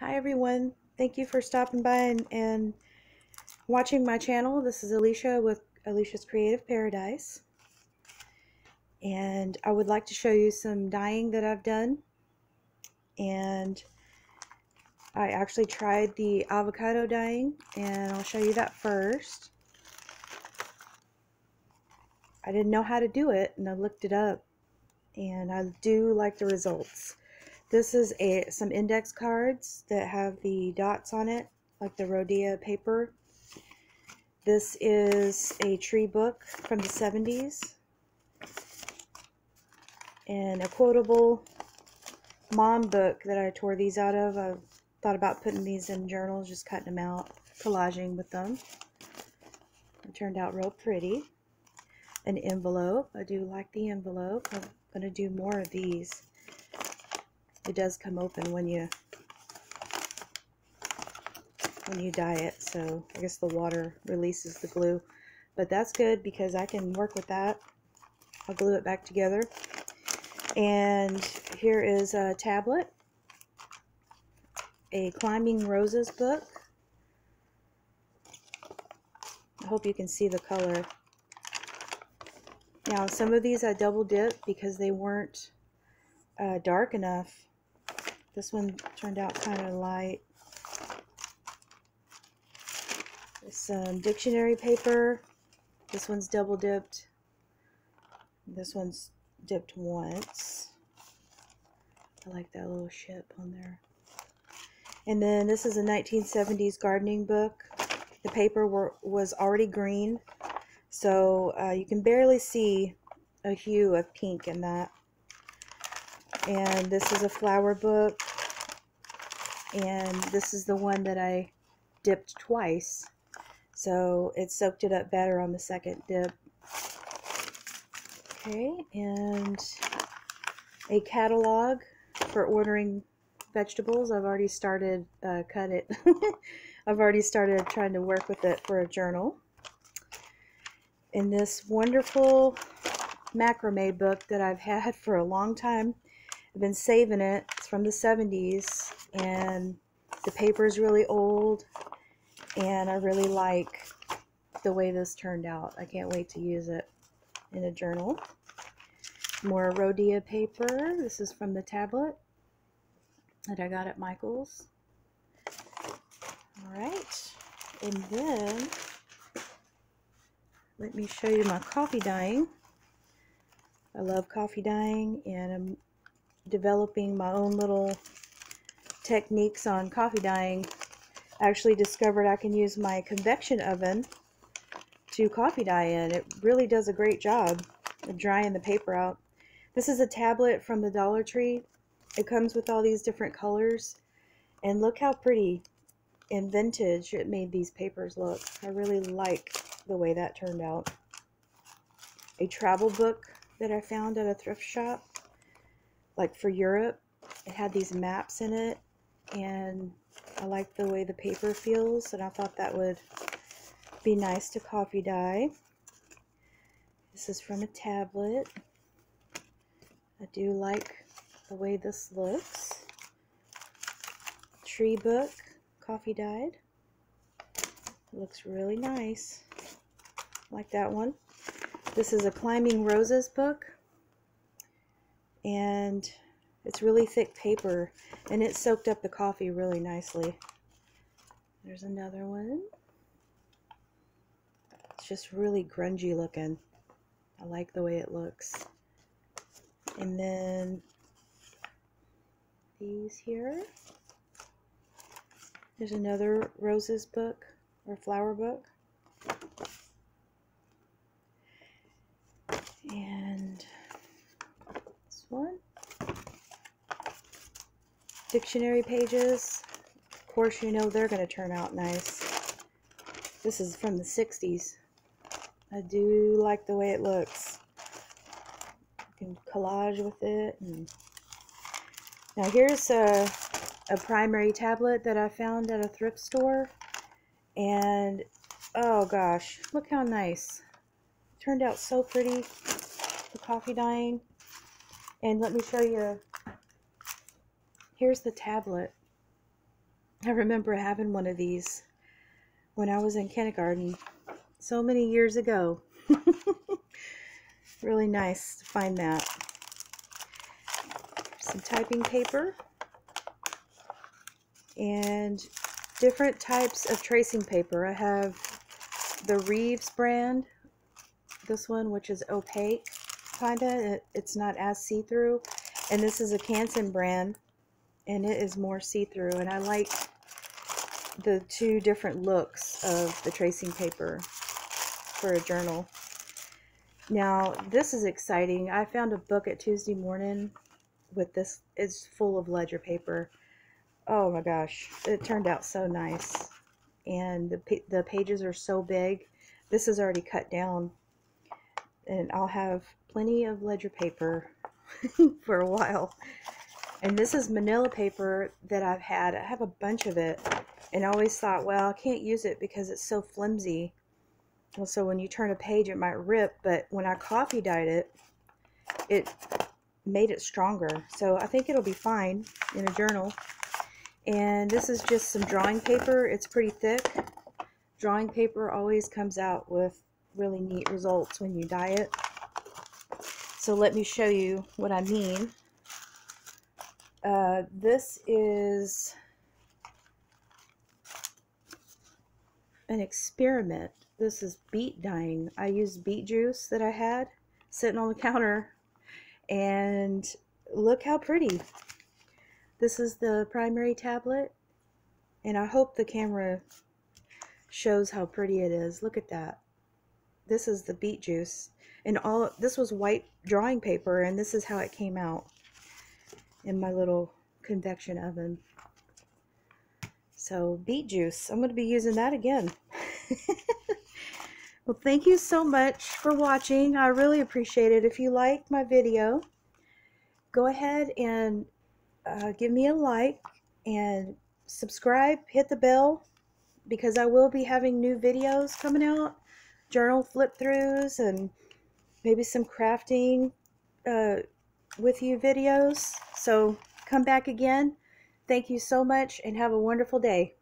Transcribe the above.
Hi everyone. Thank you for stopping by and, and watching my channel. This is Alecia with Alecia's Creative Paradise. And I would like to show you some dyeing that I've done. And I actually tried the avocado dyeing and I'll show you that first. I didn't know how to do it and I looked it up and I do like the results. This is a some index cards that have the dots on it, like the Rhodia paper. This is a tree book from the 70s. And a quotable mom book that I tore these out of. I thought about putting these in journals, just cutting them out, collaging with them. It turned out real pretty. An envelope. I do like the envelope. I'm going to do more of these it does come open when you when you dye it. So I guess the water releases the glue. But that's good because I can work with that. I'll glue it back together. And here is a tablet a climbing roses book. I hope you can see the color. Now some of these I double dip because they weren't uh, dark enough this one turned out kind of light. Some dictionary paper. This one's double dipped. This one's dipped once. I like that little ship on there. And then this is a 1970s gardening book. The paper were, was already green, so uh, you can barely see a hue of pink in that. And this is a flower book. And this is the one that I dipped twice. So it soaked it up better on the second dip. Okay and a catalog for ordering vegetables. I've already started uh, cut it. I've already started trying to work with it for a journal. In this wonderful macrame book that I've had for a long time I've been saving it. It's from the 70s and the paper is really old and I really like the way this turned out. I can't wait to use it in a journal. More Rhodia paper. This is from the tablet that I got at Michael's. Alright, and then let me show you my coffee dyeing. I love coffee dyeing and I'm developing my own little techniques on coffee dyeing, I actually discovered I can use my convection oven to coffee dye in. It really does a great job of drying the paper out. This is a tablet from the Dollar Tree. It comes with all these different colors. And look how pretty and vintage it made these papers look. I really like the way that turned out. A travel book that I found at a thrift shop like for Europe, it had these maps in it, and I like the way the paper feels, and I thought that would be nice to coffee dye. This is from a tablet. I do like the way this looks. Tree book, coffee dyed. Looks really nice. Like that one. This is a Climbing Roses book and it's really thick paper and it soaked up the coffee really nicely. There's another one. It's just really grungy looking. I like the way it looks. And then these here. There's another roses book or flower book. And one. Dictionary pages. Of course, you know they're going to turn out nice. This is from the 60s. I do like the way it looks. You can collage with it. And now here's a, a primary tablet that I found at a thrift store. And, oh gosh, look how nice. Turned out so pretty. The coffee dyeing. And let me show you, here's the tablet. I remember having one of these when I was in kindergarten so many years ago. really nice to find that. Some typing paper and different types of tracing paper. I have the Reeves brand, this one which is opaque kinda, it's not as see-through, and this is a Canson brand and it is more see-through and I like the two different looks of the tracing paper for a journal. Now, this is exciting. I found a book at Tuesday morning with this. It's full of ledger paper. Oh my gosh, it turned out so nice. And the, the pages are so big. This is already cut down. And I'll have plenty of ledger paper for a while. And this is manila paper that I've had. I have a bunch of it. And always thought, well, I can't use it because it's so flimsy. Well, so when you turn a page, it might rip. But when I coffee dyed it, it made it stronger. So I think it'll be fine in a journal. And this is just some drawing paper. It's pretty thick. Drawing paper always comes out with really neat results when you dye it. So let me show you what I mean. Uh, this is an experiment. This is beet dyeing. I used beet juice that I had sitting on the counter and look how pretty. This is the primary tablet and I hope the camera shows how pretty it is. Look at that. This is the beet juice and all this was white drawing paper and this is how it came out in my little convection oven. So beet juice, I'm going to be using that again. well, thank you so much for watching. I really appreciate it. If you like my video, go ahead and uh, give me a like and subscribe, hit the bell, because I will be having new videos coming out, journal flip-throughs, and maybe some crafting uh, with you videos. So come back again. Thank you so much and have a wonderful day.